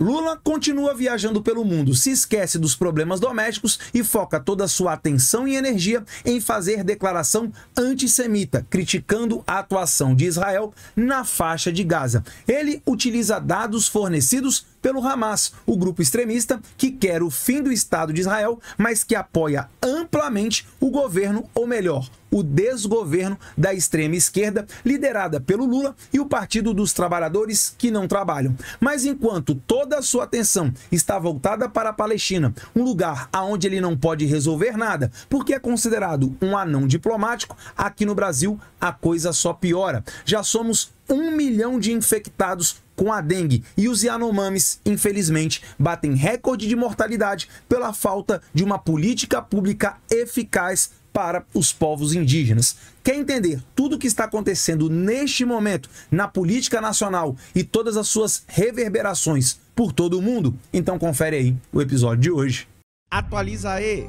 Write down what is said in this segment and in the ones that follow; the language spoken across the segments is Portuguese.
Lula continua viajando pelo mundo, se esquece dos problemas domésticos e foca toda a sua atenção e energia em fazer declaração antissemita, criticando a atuação de Israel na faixa de Gaza. Ele utiliza dados fornecidos pelo Hamas, o grupo extremista que quer o fim do Estado de Israel, mas que apoia amplamente o governo, ou melhor, o desgoverno da extrema esquerda, liderada pelo Lula e o Partido dos Trabalhadores que não trabalham. Mas enquanto toda a sua atenção está voltada para a Palestina, um lugar aonde ele não pode resolver nada, porque é considerado um anão diplomático, aqui no Brasil a coisa só piora. Já somos um milhão de infectados com a dengue e os Yanomamis, infelizmente, batem recorde de mortalidade pela falta de uma política pública eficaz para os povos indígenas. Quer entender tudo o que está acontecendo neste momento na política nacional e todas as suas reverberações por todo o mundo? Então confere aí o episódio de hoje. Atualiza aí!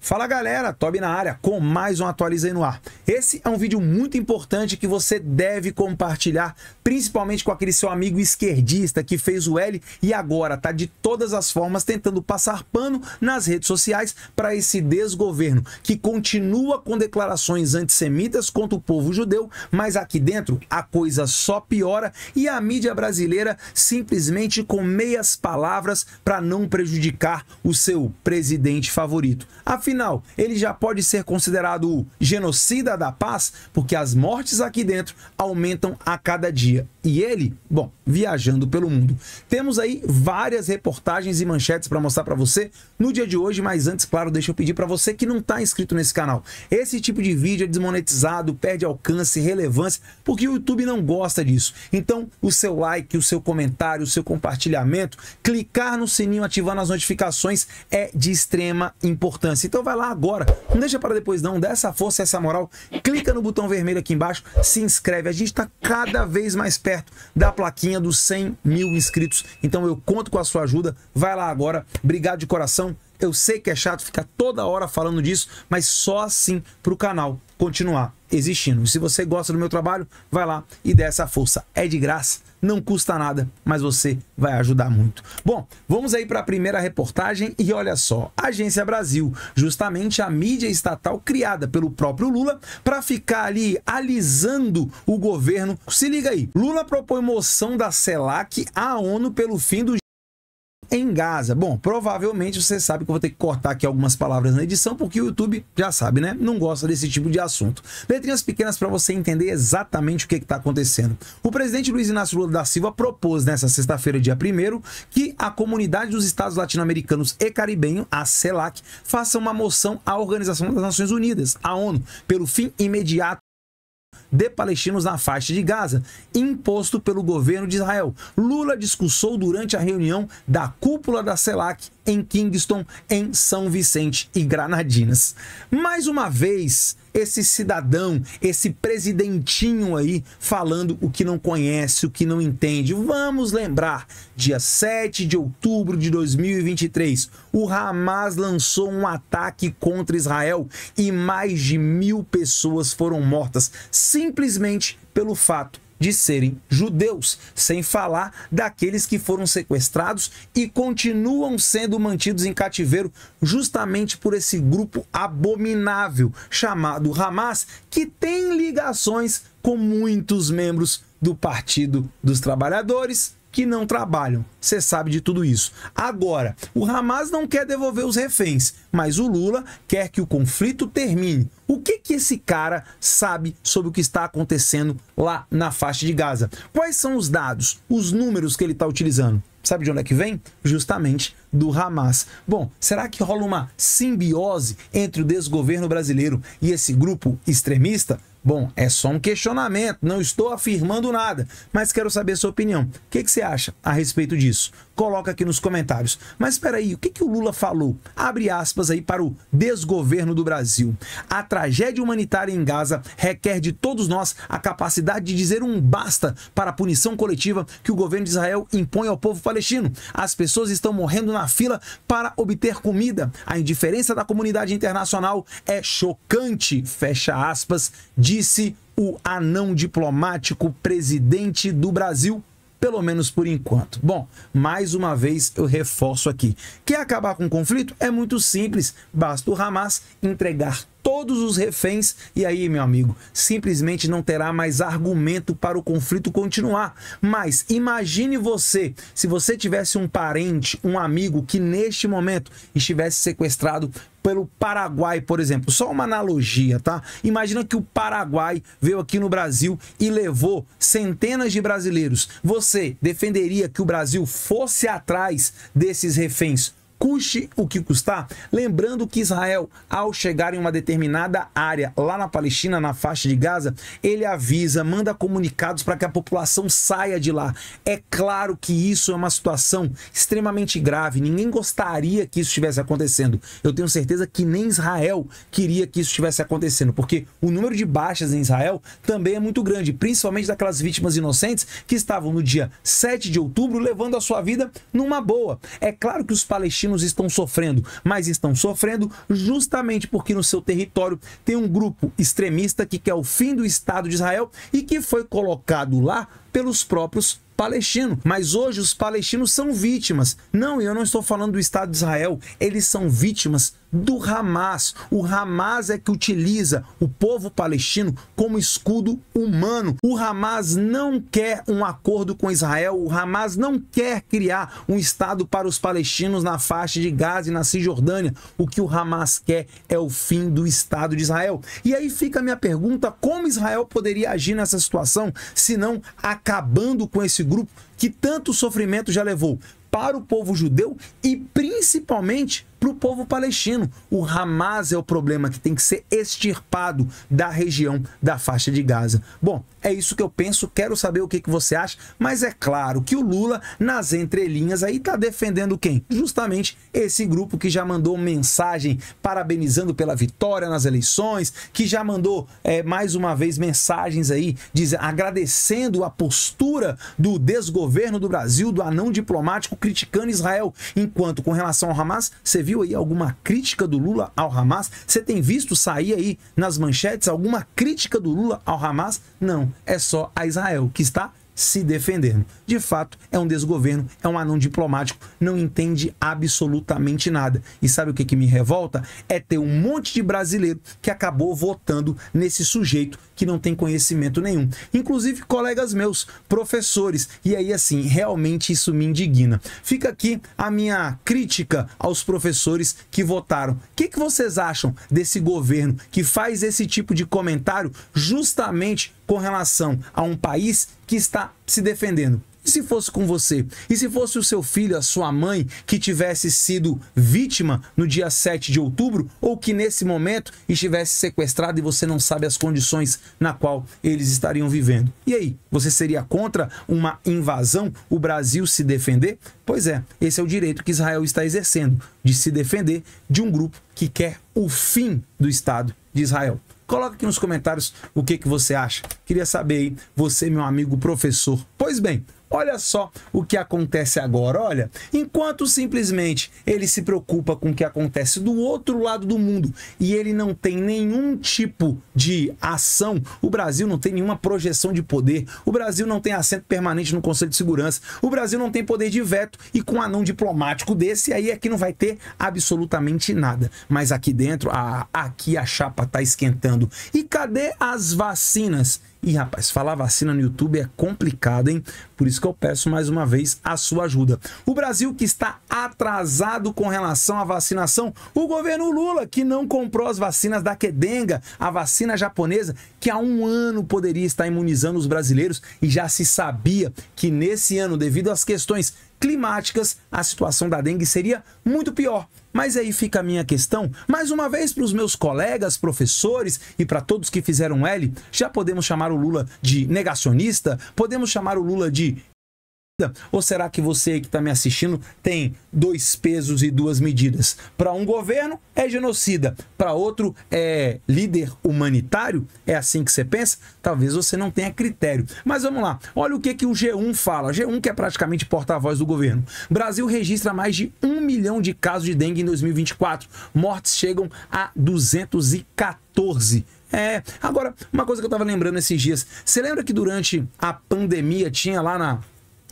Fala galera, Toby na área com mais um Atualiza aí no ar. Esse é um vídeo muito importante que você deve compartilhar, principalmente com aquele seu amigo esquerdista que fez o L e agora tá de todas as formas tentando passar pano nas redes sociais para esse desgoverno que continua com declarações antissemitas contra o povo judeu, mas aqui dentro a coisa só piora e a mídia brasileira simplesmente com meias palavras para não prejudicar o seu presidente favorito. Afinal, ele já pode ser considerado o genocida da paz, porque as mortes aqui dentro aumentam a cada dia. E ele, bom, viajando pelo mundo. Temos aí várias reportagens e manchetes para mostrar para você no dia de hoje, mas antes, claro, deixa eu pedir para você que não está inscrito nesse canal. Esse tipo de vídeo é desmonetizado, perde alcance, relevância, porque o YouTube não gosta disso. Então, o seu like, o seu comentário, o seu compartilhamento, clicar no sininho ativando as notificações é de extrema importância. Então, vai lá agora, não deixa para depois não, dá essa força, essa moral, clica no botão vermelho aqui embaixo, se inscreve. A gente está cada vez mais perto da plaquinha dos 100 mil inscritos, então eu conto com a sua ajuda. Vai lá agora, obrigado de coração. Eu sei que é chato ficar toda hora falando disso, mas só assim para o canal continuar existindo. E se você gosta do meu trabalho, vai lá e dê essa força. É de graça não custa nada, mas você vai ajudar muito. Bom, vamos aí para a primeira reportagem e olha só, Agência Brasil, justamente a mídia estatal criada pelo próprio Lula para ficar ali alisando o governo. Se liga aí, Lula propõe moção da CELAC à ONU pelo fim do em Gaza. Bom, provavelmente você sabe que eu vou ter que cortar aqui algumas palavras na edição, porque o YouTube já sabe, né? Não gosta desse tipo de assunto. Letrinhas pequenas para você entender exatamente o que está acontecendo. O presidente Luiz Inácio Lula da Silva propôs nessa sexta-feira, dia 1 que a comunidade dos Estados Latino-Americanos e Caribenho, a CELAC, faça uma moção à Organização das Nações Unidas, a ONU, pelo fim imediato de palestinos na faixa de Gaza, imposto pelo governo de Israel. Lula discursou durante a reunião da cúpula da CELAC em Kingston, em São Vicente e Granadinas. Mais uma vez, esse cidadão, esse presidentinho aí falando o que não conhece, o que não entende. Vamos lembrar, dia 7 de outubro de 2023, o Hamas lançou um ataque contra Israel e mais de mil pessoas foram mortas simplesmente pelo fato de serem judeus, sem falar daqueles que foram sequestrados e continuam sendo mantidos em cativeiro justamente por esse grupo abominável chamado Hamas, que tem ligações com muitos membros do Partido dos Trabalhadores, que não trabalham. Você sabe de tudo isso. Agora, o Hamas não quer devolver os reféns, mas o Lula quer que o conflito termine. O que que esse cara sabe sobre o que está acontecendo lá na faixa de Gaza? Quais são os dados, os números que ele está utilizando? Sabe de onde é que vem? Justamente do Hamas. Bom, será que rola uma simbiose entre o desgoverno brasileiro e esse grupo extremista? Bom, é só um questionamento, não estou afirmando nada, mas quero saber sua opinião. O que, que você acha a respeito disso? Coloca aqui nos comentários. Mas espera aí, o que, que o Lula falou? Abre aspas aí para o desgoverno do Brasil. A tragédia humanitária em Gaza requer de todos nós a capacidade de dizer um basta para a punição coletiva que o governo de Israel impõe ao povo palestino. As pessoas estão morrendo na fila para obter comida. A indiferença da comunidade internacional é chocante, fecha aspas, disse o anão diplomático presidente do Brasil, pelo menos por enquanto. Bom, mais uma vez eu reforço aqui: quer acabar com o conflito? É muito simples, basta o Hamas entregar todos os reféns e aí, meu amigo, simplesmente não terá mais argumento para o conflito continuar. Mas imagine você, se você tivesse um parente, um amigo que neste momento estivesse sequestrado pelo Paraguai, por exemplo. Só uma analogia, tá? Imagina que o Paraguai veio aqui no Brasil e levou centenas de brasileiros. Você defenderia que o Brasil fosse atrás desses reféns custe o que custar. Lembrando que Israel, ao chegar em uma determinada área lá na Palestina, na faixa de Gaza, ele avisa, manda comunicados para que a população saia de lá. É claro que isso é uma situação extremamente grave. Ninguém gostaria que isso estivesse acontecendo. Eu tenho certeza que nem Israel queria que isso estivesse acontecendo, porque o número de baixas em Israel também é muito grande, principalmente daquelas vítimas inocentes que estavam no dia 7 de outubro levando a sua vida numa boa. É claro que os palestinos palestinos estão sofrendo, mas estão sofrendo justamente porque no seu território tem um grupo extremista que quer o fim do Estado de Israel e que foi colocado lá pelos próprios palestinos. Mas hoje os palestinos são vítimas. Não, eu não estou falando do Estado de Israel, eles são vítimas do Hamas. O Hamas é que utiliza o povo palestino como escudo humano. O Hamas não quer um acordo com Israel, o Hamas não quer criar um Estado para os palestinos na faixa de Gaza e na Cisjordânia. O que o Hamas quer é o fim do Estado de Israel. E aí fica a minha pergunta: como Israel poderia agir nessa situação se não acabando com esse grupo que tanto sofrimento já levou para o povo judeu e principalmente para o povo palestino. O Hamas é o problema que tem que ser extirpado da região da faixa de Gaza. Bom, é isso que eu penso, quero saber o que, que você acha, mas é claro que o Lula, nas entrelinhas, aí está defendendo quem? Justamente esse grupo que já mandou mensagem parabenizando pela vitória nas eleições, que já mandou é, mais uma vez mensagens aí diz, agradecendo a postura do desgoverno do Brasil, do anão diplomático, criticando Israel. Enquanto com relação ao Hamas, você viu aí alguma crítica do Lula ao Hamas? Você tem visto sair aí nas manchetes alguma crítica do Lula ao Hamas? Não, é só a Israel que está se defendendo. De fato, é um desgoverno, é um anão diplomático, não entende absolutamente nada. E sabe o que, que me revolta? É ter um monte de brasileiro que acabou votando nesse sujeito que não tem conhecimento nenhum. Inclusive colegas meus, professores. E aí, assim, realmente isso me indigna. Fica aqui a minha crítica aos professores que votaram. O que, que vocês acham desse governo que faz esse tipo de comentário justamente com relação a um país que está se defendendo. E se fosse com você? E se fosse o seu filho, a sua mãe, que tivesse sido vítima no dia 7 de outubro, ou que nesse momento estivesse sequestrado e você não sabe as condições na qual eles estariam vivendo? E aí, você seria contra uma invasão, o Brasil se defender? Pois é, esse é o direito que Israel está exercendo, de se defender de um grupo que quer o fim do Estado de Israel. Coloca aqui nos comentários o que, que você acha. Queria saber aí, você, meu amigo professor. Pois bem, Olha só o que acontece agora. Olha, enquanto simplesmente ele se preocupa com o que acontece do outro lado do mundo e ele não tem nenhum tipo de ação, o Brasil não tem nenhuma projeção de poder, o Brasil não tem assento permanente no Conselho de Segurança, o Brasil não tem poder de veto e com um anão diplomático desse aí aqui não vai ter absolutamente nada. Mas aqui dentro, a, aqui a chapa tá esquentando. E cadê as vacinas? E rapaz, falar vacina no YouTube é complicado, hein? Por isso que eu peço mais uma vez a sua ajuda. O Brasil que está atrasado com relação à vacinação, o governo Lula que não comprou as vacinas da Kedenga, a vacina japonesa, que há um ano poderia estar imunizando os brasileiros e já se sabia que nesse ano, devido às questões climáticas, a situação da dengue seria muito pior. Mas aí fica a minha questão, mais uma vez para os meus colegas, professores e para todos que fizeram L, já podemos chamar o Lula de negacionista? Podemos chamar o Lula de ou será que você que está me assistindo tem dois pesos e duas medidas? Para um governo é genocida, para outro é líder humanitário? É assim que você pensa? Talvez você não tenha critério. Mas vamos lá, olha o que, que o G1 fala. G1 que é praticamente porta-voz do governo. Brasil registra mais de um milhão de casos de dengue em 2024. Mortes chegam a 214. É, agora, uma coisa que eu estava lembrando esses dias. Você lembra que durante a pandemia tinha lá na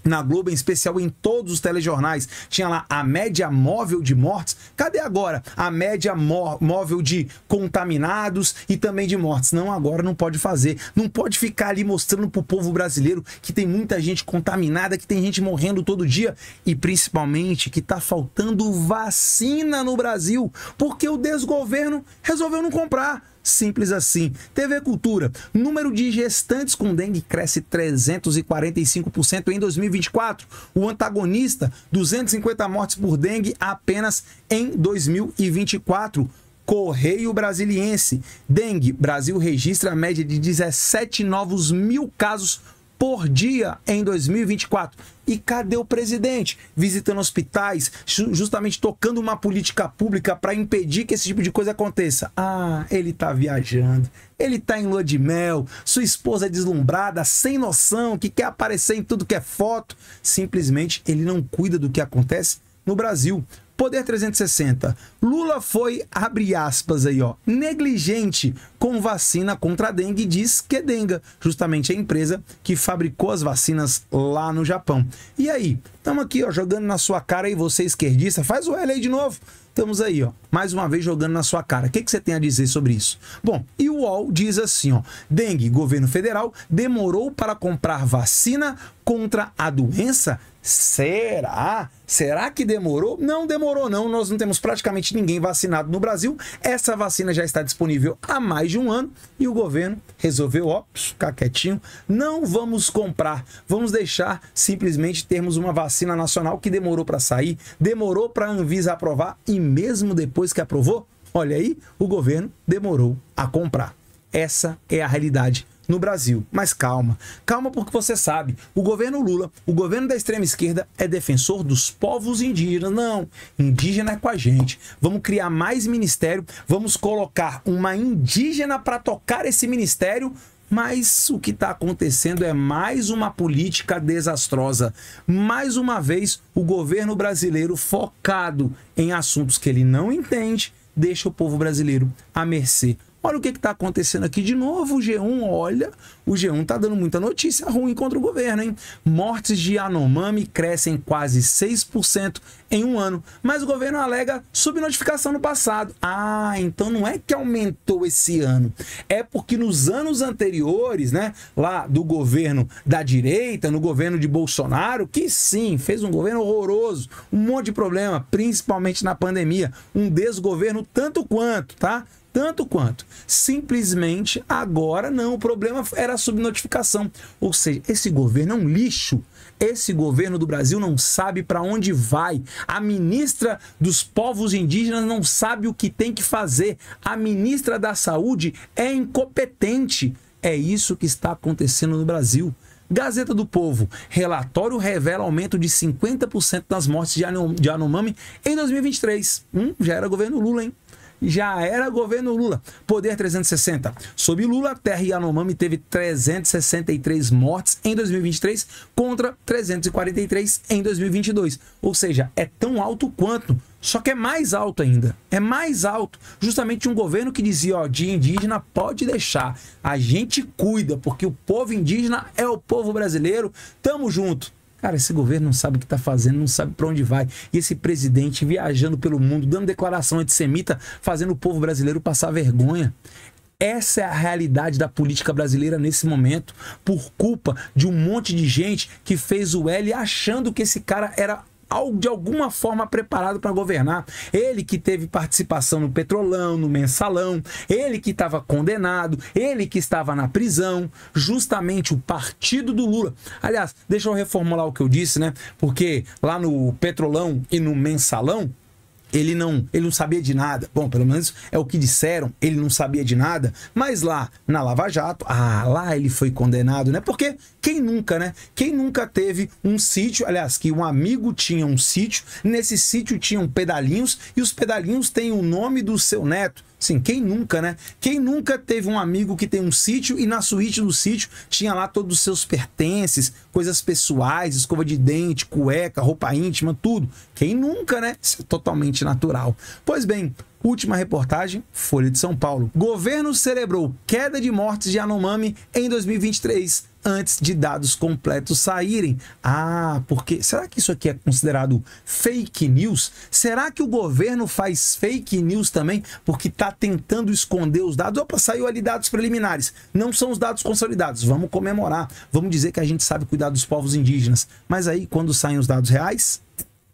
na Globo, em especial em todos os telejornais, tinha lá a média móvel de mortes. Cadê agora a média móvel de contaminados e também de mortes? Não, agora não pode fazer. Não pode ficar ali mostrando pro povo brasileiro que tem muita gente contaminada, que tem gente morrendo todo dia e principalmente que tá faltando vacina no Brasil, porque o desgoverno resolveu não comprar. Simples assim. TV Cultura. Número de gestantes com dengue cresce 345% em 2024. O antagonista, 250 mortes por dengue apenas em 2024. Correio Brasiliense. Dengue. Brasil registra média de 17 novos mil casos por dia em 2024. E cadê o presidente? Visitando hospitais, justamente tocando uma política pública para impedir que esse tipo de coisa aconteça. Ah, ele tá viajando. Ele tá em lua de mel. Sua esposa é deslumbrada, sem noção, que quer aparecer em tudo que é foto. Simplesmente ele não cuida do que acontece no Brasil. Poder 360. Lula foi, abre aspas aí, ó, negligente com vacina contra a dengue diz que é denga, justamente a empresa que fabricou as vacinas lá no Japão. E aí, estamos aqui, ó, jogando na sua cara e você esquerdista, faz o L aí de novo. Estamos aí, ó, mais uma vez jogando na sua cara. O que, que você tem a dizer sobre isso? Bom, e o UOL diz assim, ó, dengue, governo federal demorou para comprar vacina contra a doença Será? Será que demorou? Não demorou, não. Nós não temos praticamente ninguém vacinado no Brasil. Essa vacina já está disponível há mais de um ano e o governo resolveu, ó, ficar quietinho. Não vamos comprar, vamos deixar simplesmente termos uma vacina nacional que demorou para sair, demorou para a Anvisa aprovar e mesmo depois que aprovou, olha aí, o governo demorou a comprar. Essa é a realidade no Brasil. Mas calma, calma porque você sabe, o governo Lula, o governo da extrema esquerda é defensor dos povos indígenas. Não, indígena é com a gente. Vamos criar mais ministério, vamos colocar uma indígena para tocar esse ministério. Mas o que está acontecendo é mais uma política desastrosa. Mais uma vez, o governo brasileiro focado em assuntos que ele não entende, deixa o povo brasileiro à mercê Olha o que está acontecendo aqui de novo. O G1, olha, o G1 está dando muita notícia ruim contra o governo, hein? Mortes de Anomami crescem quase 6% em um ano, mas o governo alega subnotificação no passado. Ah, então não é que aumentou esse ano, é porque nos anos anteriores, né, lá do governo da direita, no governo de Bolsonaro, que sim, fez um governo horroroso, um monte de problema, principalmente na pandemia, um desgoverno tanto quanto, tá? Tanto quanto. Simplesmente agora não, o problema era a subnotificação. Ou seja, esse governo é um lixo. Esse governo do Brasil não sabe para onde vai. A ministra dos povos indígenas não sabe o que tem que fazer. A ministra da Saúde é incompetente. É isso que está acontecendo no Brasil. Gazeta do Povo. Relatório revela aumento de 50% das mortes de Anomami em 2023. Hum, já era governo Lula, hein? Já era governo Lula. Poder 360. Sob Lula, Terra Yanomami teve 363 mortes em 2023 contra 343 em 2022. Ou seja, é tão alto quanto. Só que é mais alto ainda. É mais alto. Justamente um governo que dizia, ó, de indígena pode deixar. A gente cuida, porque o povo indígena é o povo brasileiro. Tamo junto. Cara, esse governo não sabe o que está fazendo, não sabe para onde vai. E esse presidente viajando pelo mundo, dando declaração antissemita, fazendo o povo brasileiro passar vergonha. Essa é a realidade da política brasileira nesse momento, por culpa de um monte de gente que fez o L achando que esse cara era de alguma forma preparado para governar. Ele que teve participação no Petrolão, no Mensalão, ele que estava condenado, ele que estava na prisão, justamente o partido do Lula. Aliás, deixa eu reformular o que eu disse, né? Porque lá no Petrolão e no Mensalão, ele não, ele não sabia de nada. Bom, pelo menos é o que disseram, ele não sabia de nada. Mas lá na Lava Jato, ah, lá ele foi condenado, né? Porque quem nunca, né? Quem nunca teve um sítio, aliás, que um amigo tinha um sítio, nesse sítio tinham pedalinhos e os pedalinhos têm o nome do seu neto. Sim, quem nunca, né? Quem nunca teve um amigo que tem um sítio e na suíte do sítio tinha lá todos os seus pertences, coisas pessoais, escova de dente, cueca, roupa íntima, tudo. Quem nunca, né? Isso é totalmente natural. Pois bem, Última reportagem, Folha de São Paulo. Governo celebrou queda de mortes de Yanomami em 2023 antes de dados completos saírem. Ah, porque será que isso aqui é considerado fake news? Será que o governo faz fake news também porque está tentando esconder os dados? Opa, saiu ali dados preliminares. Não são os dados consolidados. Vamos comemorar. Vamos dizer que a gente sabe cuidar dos povos indígenas. Mas aí, quando saem os dados reais,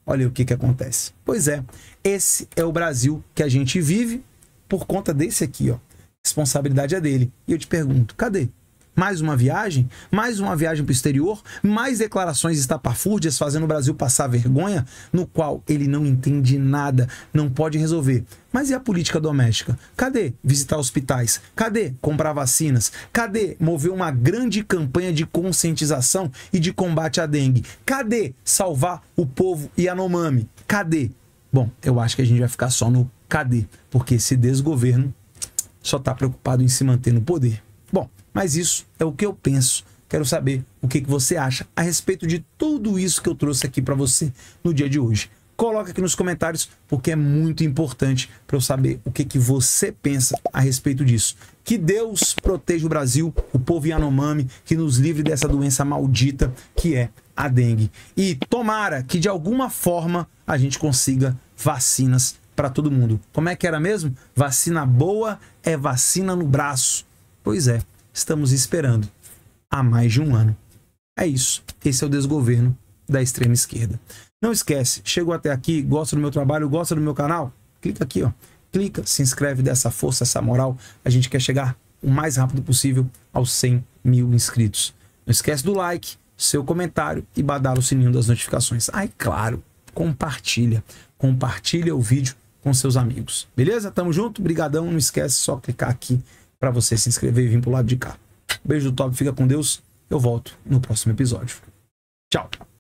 olha o que, que acontece. Pois é, esse é o Brasil que a gente vive por conta desse aqui, ó. Responsabilidade é dele. E eu te pergunto, cadê? Mais uma viagem? Mais uma viagem para o exterior? Mais declarações estapafúrdias fazendo o Brasil passar vergonha, no qual ele não entende nada, não pode resolver. Mas e a política doméstica? Cadê visitar hospitais? Cadê comprar vacinas? Cadê mover uma grande campanha de conscientização e de combate à dengue? Cadê salvar o povo Yanomami? Cadê? Bom, eu acho que a gente vai ficar só no cadê, porque esse desgoverno só está preocupado em se manter no poder. Mas isso é o que eu penso. Quero saber o que, que você acha a respeito de tudo isso que eu trouxe aqui para você no dia de hoje. Coloca aqui nos comentários, porque é muito importante para eu saber o que, que você pensa a respeito disso. Que Deus proteja o Brasil, o povo Yanomami, que nos livre dessa doença maldita que é a dengue. E tomara que de alguma forma a gente consiga vacinas para todo mundo. Como é que era mesmo? Vacina boa é vacina no braço. Pois é, estamos esperando há mais de um ano. É isso. Esse é o desgoverno da extrema esquerda. Não esquece, chegou até aqui, gosta do meu trabalho, gosta do meu canal? Clica aqui, ó. Clica, se inscreve dessa força, essa moral. A gente quer chegar o mais rápido possível aos 100 mil inscritos. Não esquece do like, seu comentário e badala o sininho das notificações. Ai, claro, compartilha. Compartilha o vídeo com seus amigos. Beleza? Tamo junto? Brigadão. Não esquece só clicar aqui para você se inscrever e vir pro lado de cá. Beijo do top, fica com Deus. Eu volto no próximo episódio. Tchau.